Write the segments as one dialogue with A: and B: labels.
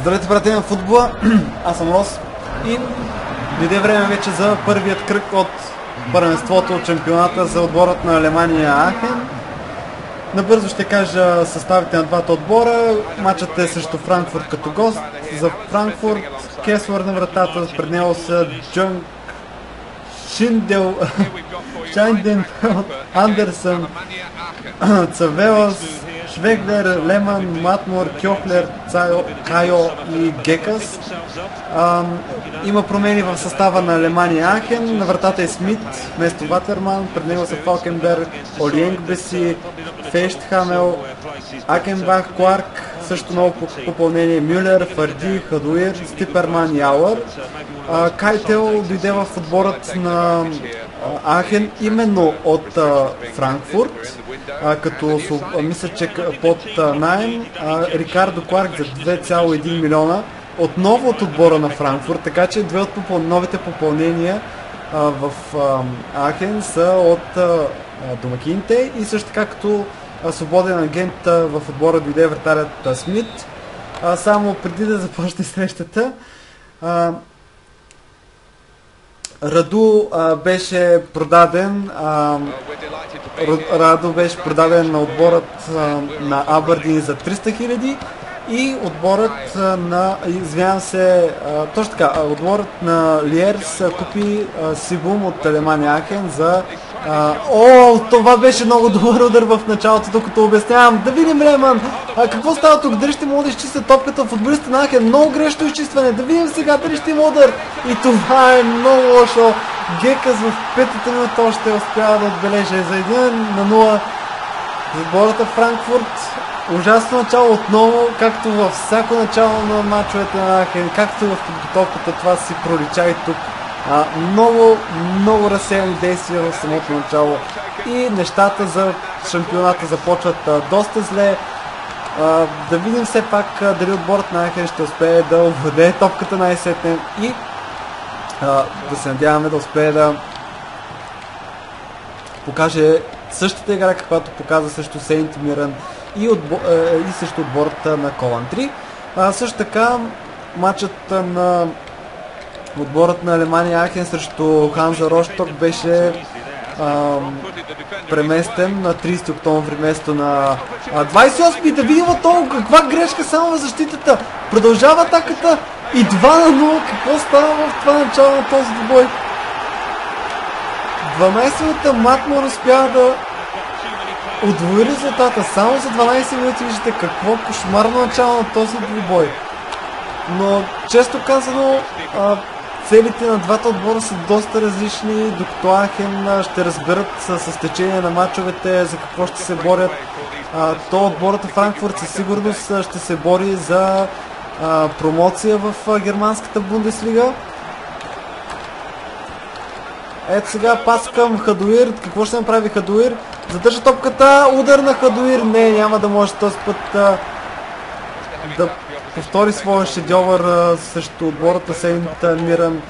A: Здравейте, брате на футбола. Аз съм Рос и дойде време вече за първият кръг от първенството от чемпионата за отборът на Алемания Ахен. Набързо ще кажа съставите на двата отбора. Матчът е срещу Франкфурт като гост. За Франкфурт Кеслър на вратата, пред него са Джънг Шиндел, Шайнден, Андерсън, Цавелас, Швеглер, Леман, Матмор, Кьохлер, Кайо и Гекас. Има промени в състава на Лемания Ахен. На вратата е Смит вместо Ватерман. Пред него са Фалкенберг, Олиенг Беси, Фейштхамел, Акенбах, Кларк, също ново попълнение Мюлер, Фарди, Хадуир, Стиперман и Ауър. Кайтел дойде в отборът на Ахен именно от Франкфурт, като мисля, че под найем Рикардо Кларк за 2,1 милиона отново от отбора на Франкфурт, така че две от попъл... новите попълнения в Ахен са от домакините и също така като свободен агент в отбора дойде вратарят Смит. А, само преди да започне срещата, а, Раду а, беше продаден а, Раду беше продаден на отборът а, на Абърдин за 300 хиляди и отборът на, извинявам се, точно така, отборът на Лиерс купи Сибум от Алемания Ахен за о, това беше много добър удар в началото, докато обяснявам. Да видим, Леман, а, какво става тук? Дали ще може да изчистя топката? Футболиста на Ахен, много грешно изчистване. Да видим сега дали ще има удар. И това е много лошо. Гекас в петата минута още успява да отбележи за 1 на 0 за Франкфурт. Ужасно начало отново, както във всяко начало на мачовете на Ахен, както в подготовката, това си пролича и тук. А, много, много разсеяни действия в самото начало и нещата за шампионата започват а, доста зле. А, да видим все пак а, дали отборът на Ахен ще успее да овладее топката най-сетне и а, да се надяваме да успее да покаже същата игра, каквато показа също Сейнт Миран и, отбор, е, и също отбората на Колантри. А, също така матчът на отборът на Алемания Ахен срещу Ханза Рошток беше а, преместен на 30 октомври вместо на 28 и да видим то каква грешка само в защитата. Продължава атаката и 2 на 0. Какво става в това начало на този двобой? 12-та Матмор успява да удвои резултата. Само за 12 минути виждате какво кошмарно начало на този двубой. Но, често казано, а, целите на двата отбора са доста различни, докато Ахен ще разберат с, с течение на матчовете за какво ще се борят. А, то отборът на Франкфурт със сигурност ще се бори за а, промоция в а, германската Бундеслига. Ето сега пас към Хадуир. Какво ще направи Хадуир? Задържа топката, удар на Хадуир. Не, няма да може този път а, да повтори своя шедьовър срещу отбората Сейнт Миран.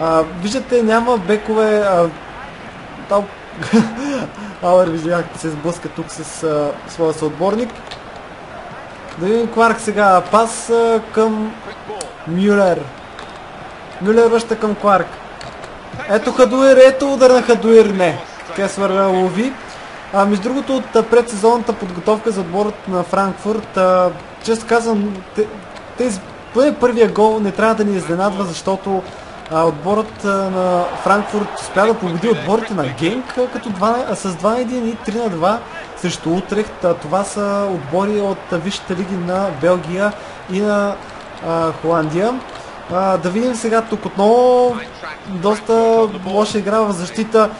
A: А, виждате, няма бекове. А, там... Ауер видях се сблъска тук с а, своя съотборник. Да видим Кларк сега. Пас а, към Мюлер. Мюлер връща към Кларк. Ето Хадуир, ето удар на Хадуир. Не. Кесвър лови. А, между другото, от предсезонната подготовка за отборът на Франкфурт, а, често казвам, тези, поне първия гол не трябва да ни изненадва, защото а, отборът а, на Франкфурт успя да победи отборите на Генк като 2, а, с 2 на 1 и 3 на 2 срещу Утрехт. А, това са отбори от висшите лиги на Белгия и на а, Холандия. А, да видим сега тук отново доста лоша игра в защита.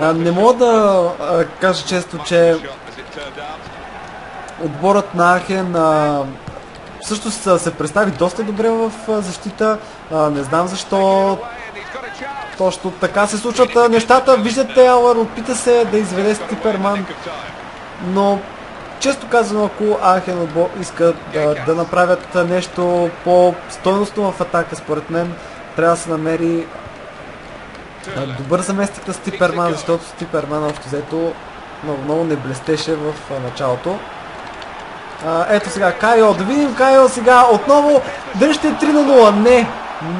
A: А, не мога да а, кажа често, че отборът на Ахен а, също се представи доста добре в защита. А, не знам защо точно така се случват нещата. Виждате, Алър опита се да изведе Стиперман, но често казано, ако Ахен отбор иска да, да направят нещо по-стойностно в атака, според мен, трябва да се намери добър заместник на Стиперман, защото Стиперман общо взето много, много не блестеше в началото. А, ето сега Кайо, да видим Кайо сега отново. Дали ще е 3 на 0? Не,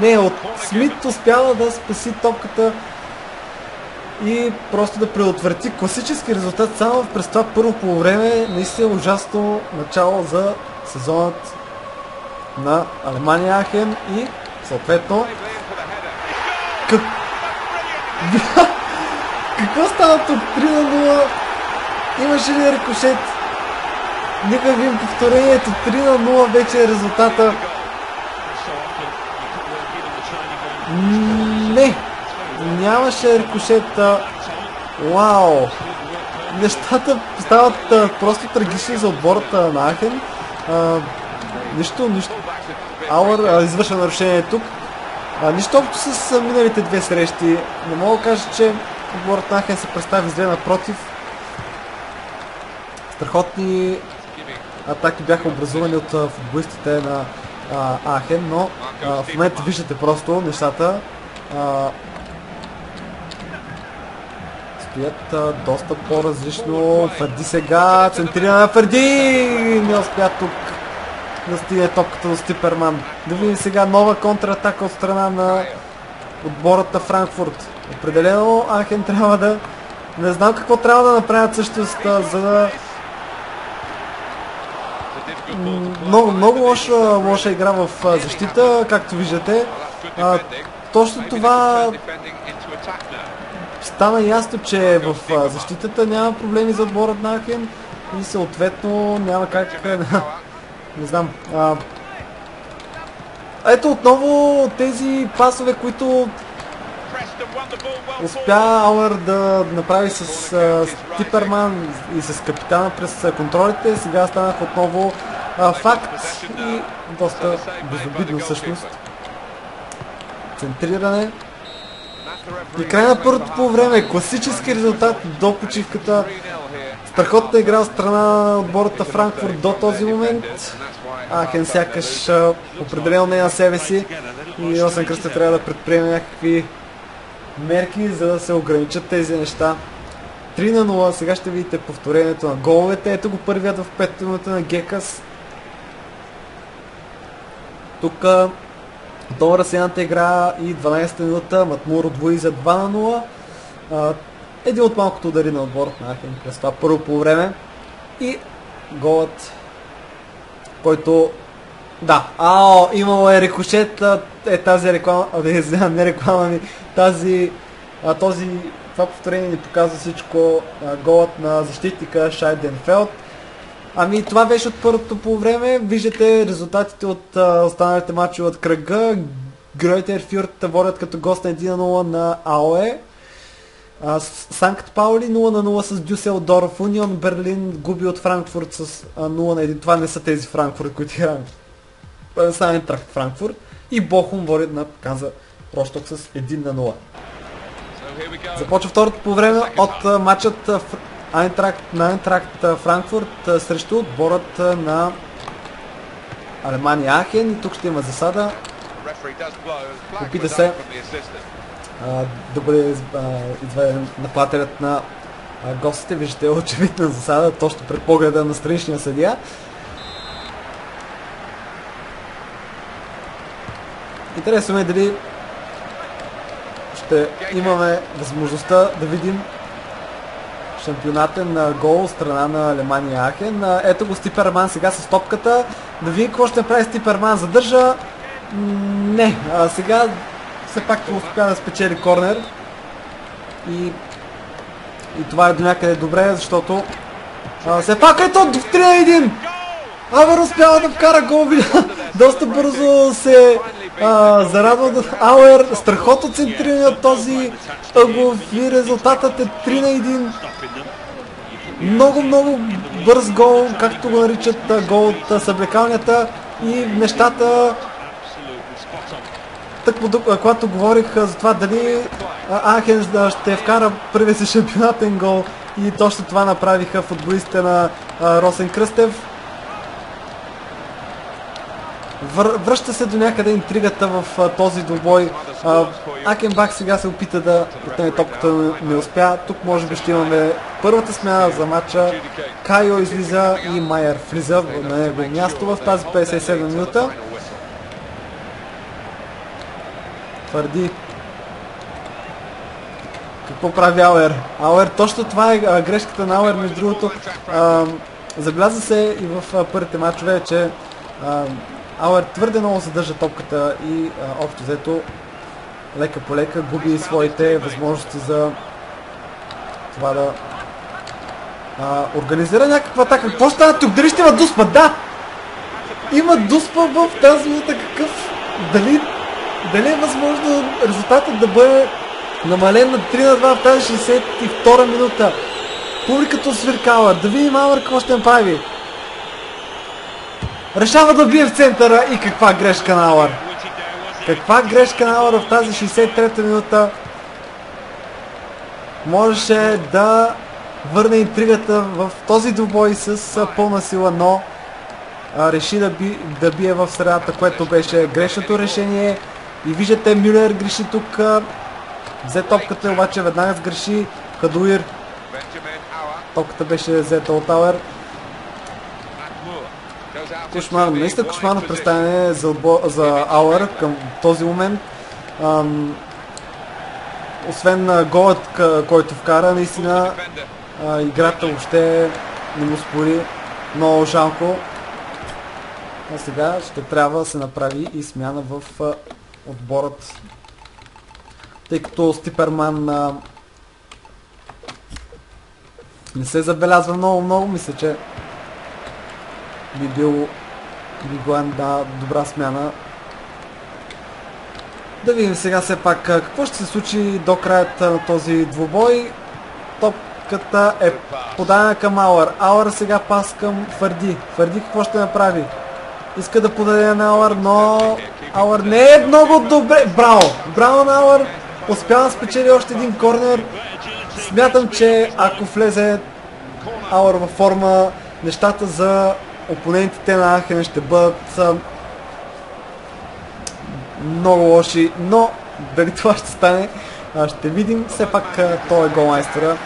A: не, от Смит успява да спаси топката и просто да предотврати класически резултат само през това първо по време. Наистина ужасно начало за сезонът на Алемания Ахен и съответно как... Какво става тук? 3 на 0 Имаше ли рикошет? Нека видим повторението. 3 на 0 вече е резултата. Не! Нямаше рикошет. Вау! Нещата стават просто трагични за отбората на Ахен. А, нищо, нищо. Ауър извършва нарушение тук. А, нищо общо с миналите две срещи. Не мога да кажа, че отборът на Ахен се представи зле напротив. Страхотни атаки бяха образувани от футболистите на а, Ахен, но а, в момента виждате просто нещата а, стоят а, доста по-различно. Фърди сега, центрирана на Фърди! Не успя тук да стигне топката до Стиперман. Да видим сега нова контратака от страна на отбората Франкфурт. Определено Ахен трябва да... Не знам какво трябва да направят същност, за да... Много, много лоша, лоша игра в защита, както виждате. А, точно това стана ясно, че в защитата няма проблеми за отборът на Ахен и съответно няма как... не знам. А, ето отново тези пасове, които успя Ауър да направи с а, Стиперман и с капитана през контролите. Сега станах отново а, факт и доста безобидно всъщност. Центриране. И край на първото по време. Класически резултат до почивката. Страхотна игра от страна на отбората Франкфурт до този момент. Ахен сякаш определено не на себе си. И Росен Кръстев трябва да предприеме някакви мерки, за да се ограничат тези неща. 3 на 0. Сега ще видите повторението на головете. Ето го първият в 5 минута на Гекас. Тук до разсеяната игра и 12-та минута Матмур отвои за 2 на 0. един от малкото удари на отбор на Ахен през това първо по време. И голът, който... Да, ао, имало е рикошет, е тази реклама, не знам, не реклама ми, тази, а, този, това повторение ни показва всичко, а, голът на защитника Шайденфелд. Ами това беше от първото по време. Виждате резултатите от а, останалите матчи от кръга. Гройтер Фюрт водят като гост на 1-0 на АОЕ. Санкт Паули 0 на 0 с Дюселдорф. Унион Берлин губи от Франкфурт с 0 на 1. Това не са тези Франкфурт, които играят. Това не са Айнтрахт Франкфурт. И Бохум водят на Канза Росток с 1 на 0. Започва второто по време от матчът Айнтракт, на Айнтракт Франкфурт срещу отборът на Алемания Ахен и тук ще има засада. Опита се а, да бъде изведен нападателят на а, гостите. Виждате очевидна засада, точно пред погледа на страничния съдия. Интересно ме дали ще имаме възможността да видим шампионатен гол страна на Алемания Ахен. Ето го Стиперман сега с топката. Да видим какво ще прави Стиперман. Задържа. Не. А, сега все пак успя да спечели корнер. И, и това е до някъде добре, защото а, все пак ето 3 на 1. Авер успява да вкара гол. Доста бързо се а, да... Ауер, страхотно центриране от този ъгов и резултатът е 3 на 1. Много, много бърз гол, както го наричат гол от съблекалнята и нещата тъкмо, когато говорих за това дали Ахен ще вкара първия си шампионатен гол и точно това направиха футболистите на Росен Кръстев. Връща се до някъде интригата в този двубой. Акенбах сега се опита да отнеме топката, не успя. Тук може би ще имаме първата смяна за матча. Кайо излиза и Майер влиза на него място в тази 57 минута. Твърди. Какво прави Ауер? Ауер, точно това е грешката на Ауер, между другото. А, Забеляза се и в първите матчове, че а, Ауер твърде много задържа топката и а, общо взето лека по лека губи своите възможности за това да а, организира някаква атака. Какво стана тук? Дали ще има дуспа? Да! Има дуспа в тази минута. Какъв? Дали, дали е възможно резултатът да бъде намален на 3 на 2 в тази 62 минута? Публиката свиркава. Да видим Ауер какво ще направи. Решава да бие в центъра и каква грешка на Ауър. Каква грешка на Ауър в тази 63-та минута. Можеше да върне интригата в този двубой с пълна сила, но реши да, би, да бие в средата, което беше грешното решение. И виждате, Мюлер греши тук. Взе топката, обаче веднага сгреши. Кадуир. Топката беше взета от Ауер. Кошмарно. Наистина кошмарно представяне за, отбор, за Ауър към този момент. Ам, освен голът, който вкара, наистина а, играта въобще не му спори. Много жалко. А сега ще трябва да се направи и смяна в а, отборът. Тъй като Стиперман а, не се забелязва много-много, мисля, че би бил би била една добра смяна. Да видим сега все пак какво ще се случи до краята на този двубой. Топката е подадена към Ауър. Ауър сега пас към Фърди. Фърди какво ще направи? Иска да подаде на Ауър, но Ауър не е много добре. Браво! Браво на Ауър! Успява да спечели още един корнер. Смятам, че ако влезе Ауър във форма, нещата за опонентите на Ахен ще бъдат много лоши, но дали това ще стане, ще видим. Все пак той е голмайстера.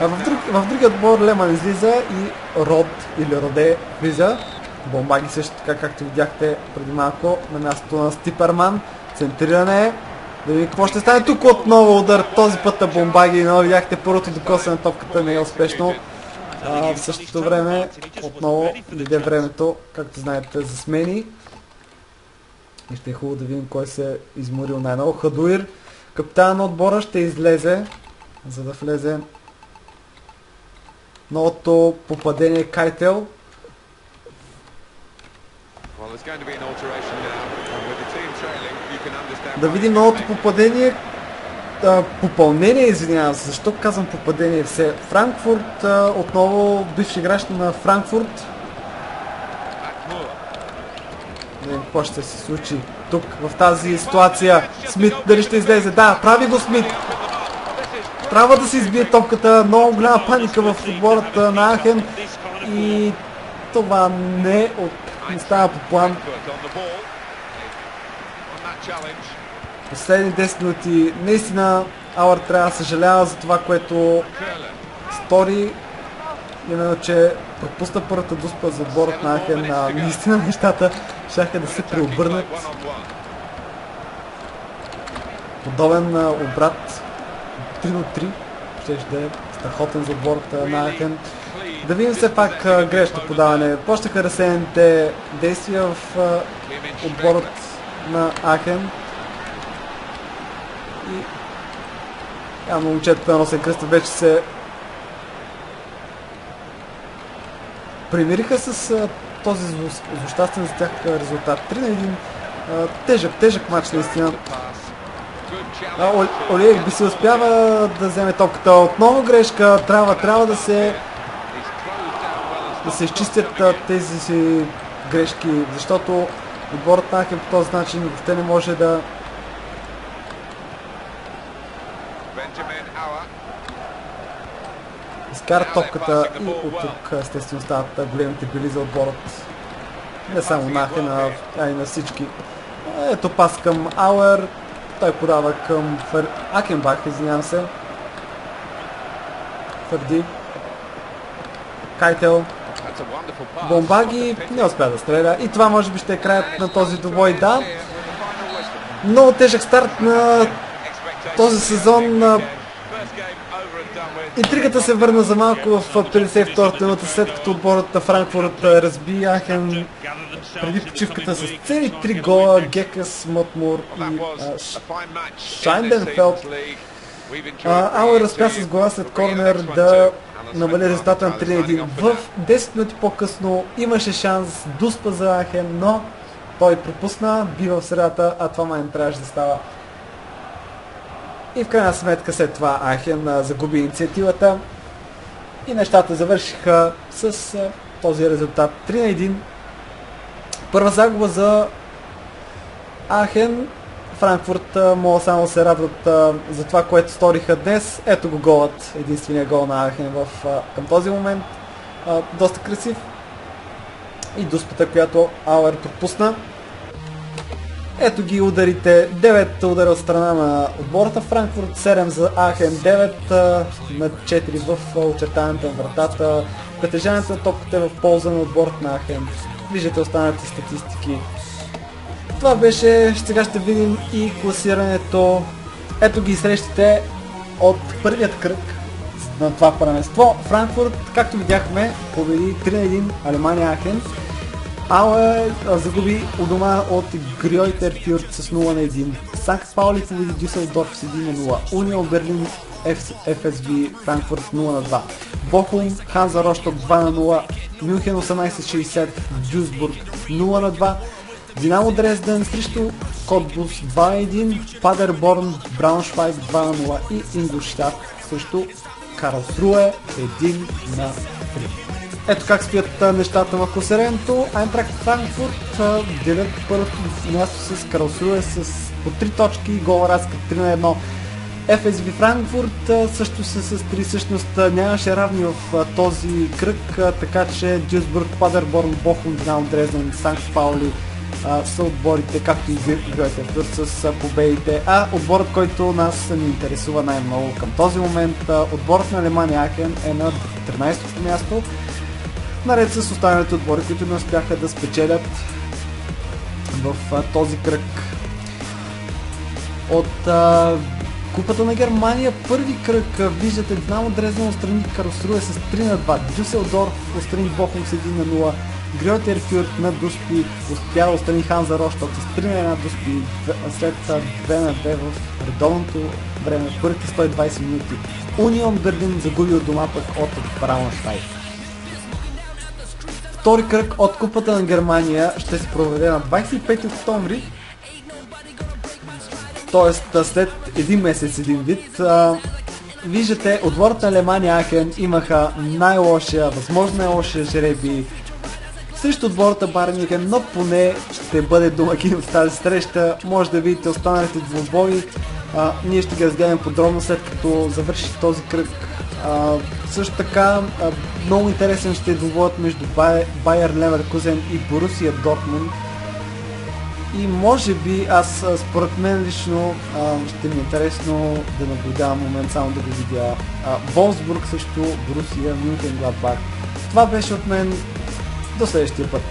A: В, друг, в другия отбор Леман излиза и Род или Роде влиза. Бомбаги също така, както видяхте преди малко, на мястото на Стиперман. Центриране. Да видим какво ще стане тук отново удар. Този път на Бомбаги, но видяхте първото докосване на топката не е успешно. А, в същото време отново иде времето, както знаете, за смени. И ще е хубаво да видим кой се е изморил най-много. Хадуир, капитан на отбора, ще излезе, за да влезе новото попадение Кайтел. Да видим новото попадение, а, попълнение, извинявам се. Защо казвам попадение все? Франкфурт, а, отново бивш играч на Франкфурт. Не какво ще се случи тук, в тази ситуация. Смит, дали ще излезе? Да, прави го Смит. Трябва да се избие топката. Много голяма паника в отбората на Ахен. И това не, от... не става по план. Последни 10 минути. Наистина Ауър трябва да съжалява за това, което стори. Именно, че пропусна първата дуспа за отборът на Ахен. А, наистина нещата ще да се преобърнат. Подобен а, обрат 3 до 3 ще да е страхотен за отбората на Ахен. Да видим все пак грешно подаване. Почнаха разсеяните действия в отборът на Ахен. И явно момчетата на Росен Кръстов вече се примириха с а, този злощастен за тях резултат. 3 на 1. А, тежък, тежък матч наистина. Олег би се успява да вземе топката. Отново грешка. Трябва, трябва да се да се изчистят а, тези си грешки, защото отборът на Ахен по този начин въобще не може да изкара топката и от тук естествено стават големите били за отборът Не само на Ахен, а и на всички. Ето пас към Ауер. Той подава към Фер... Акенбах, извинявам се. Фърди. Кайтел. Бомбаги не успя да стреля. И това може би ще е краят на този двобой, да. Много тежък старт на този сезон. Интригата се върна за малко в 52-та минута, след като отборът на Франкфурт разби Ахен преди почивката с цели три гола, Гекас, Мотмур и Шайнденфелд. Ауер разпя с глава след корнер да намали резултата на 3-1. В 10 минути по-късно имаше шанс Дуспа за Ахен, но той пропусна, бива в средата, а това май трябваше да става. И в крайна сметка след това Ахен загуби инициативата и нещата завършиха с този резултат 3 на 1. Първа загуба за Ахен. Франкфурт мога само се радват за това, което сториха днес. Ето го голът, единствения гол на Ахен в, към този момент. доста красив. И дуспата, която Ауер пропусна. Ето ги ударите. 9 удара от страна на отбората Франкфурт, 7 за Ахен, 9 на 4 в очертаването на вратата. Притежанието на топката е в полза на отборът на Ахен. Виждате останалите статистики. Това беше, сега ще видим и класирането. Ето ги срещите от първият кръг на това първенство. Франкфурт, както видяхме, победи 3 на 1 Алемания Ахен. Ауе загуби у дома от Грьойтер Фюрт с 0 на 1. Санкт Паули победи Дюселдорф с 1 на 0. Унион Берлин FSV Франкфурт 0 на 2. Бохум Ханза Рошток 2 на 0. Мюнхен 1860 Дюсбург 0 на 2. Динамо Дрезден срещу Котбус 2 на 1. Падерборн Брауншвайг 2 на 0 и Ингolштадт срещу Карлсруе 1 на 3. Ето как стоят нещата в класирането. Айнтракт Франкфурт делят първото място с Карлсруе с по 3 точки, гол разка 3 на 1. FSV Франкфурт също са с 3 всъщност нямаше равни в този кръг, така че Дюсбург, Падерборн, Бохум, Динамо Дрезден, Санкт Паули са отборите, както и Гройте с победите. А отборът, който нас ни интересува най-много към този момент, отборът на Алемания Ахен е на 13-то място, наред с останалите отбори, които не успяха да спечелят в този кръг. От а, Купата на Германия, първи кръг, виждате Динамо Дрезден отстрани Каросруе с 3 на 2, Дюселдорф отстрани Бохум с 1 на 0, Грьотер Фюрт на Дуспи успя да отстрани Ханза Рошток с 3 на 1 Дуспи след 2 на 2 в редовното време, първите 120 минути. Унион Берлин загуби от дома пък от Брауншвайг. Втори кръг от Купата на Германия ще се проведе на 25 октомври т.е. след един месец един вид. А, виждате, отборът на Алемания Ахен имаха най-лошия, възможно най-лошия жреби срещу отбората Барникен, но поне ще бъде домакин в тази среща. Може да видите останалите двубои. А, ние ще ги разгледаме подробно след като завърши този кръг. А, също така, а, много интересен ще е двубоят между Байер Леверкузен и Борусия Дортмунд. И може би, аз според мен лично а, ще ми е интересно да наблюдавам момент, само да го видя. Волсбург също, Борусия, Мюнхен, Гладбак. Това беше от мен. До следващия път.